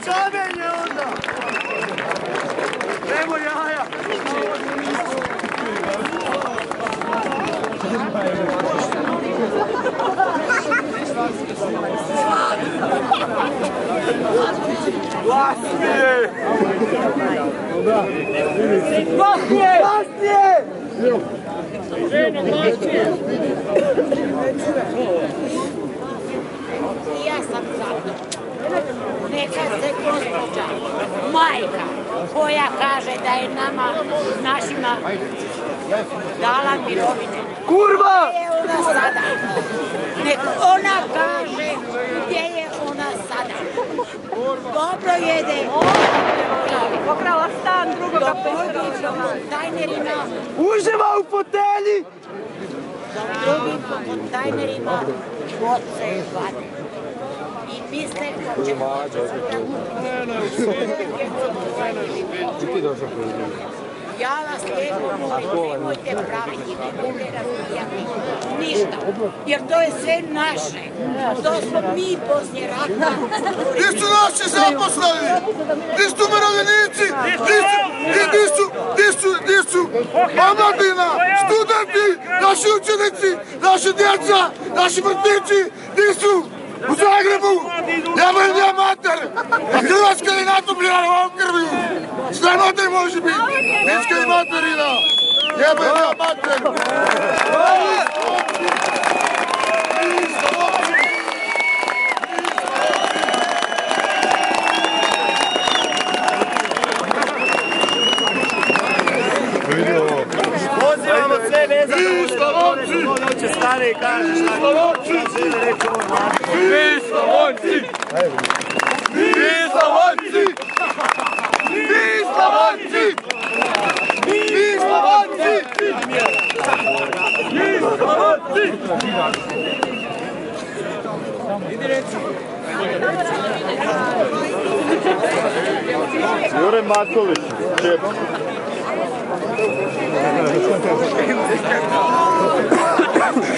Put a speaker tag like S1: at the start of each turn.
S1: Kamenje onda! Nemo jaja! Glasnije! Glasnije! Glasnije!
S2: I ja sam za to. Neka se gospođa, majka, koja kaže da je nama, našima, dala mirovine.
S1: Kurva!
S2: Gdje je ona sada? Nek ona kaže gdje je ona sada. Dobro jede.
S3: Pokrala stan drugoga
S2: kontejnerima,
S1: Uživa u fotelji!
S2: drugim kontejnerima boce vade. Ja vas lijepo molim, nemojte praviti ništa, jer to je sve naše. To smo mi poslije rata.
S4: Gdje su naši zaposleni? Gdje su umirovljenici? Gdje su, omladina, studenti, naši učenici, naši djeca, naši vrtići, gdje su? U Zagrebu! Jebem ja mater! A Hrvatska je natopljena u ovom krviju! Sramota može biti! Nička i materina! Jebem ja mater!
S1: Pozivamo sve vezane ulice, kod hoće stare i kaže šta šta želi reći ovom narodu.
S4: Vi Slavonci! Vi Slavonci! Vi Slavonci! Vi Slavonci! Vi Slavonci!
S5: Jure Matković, čep.
S3: A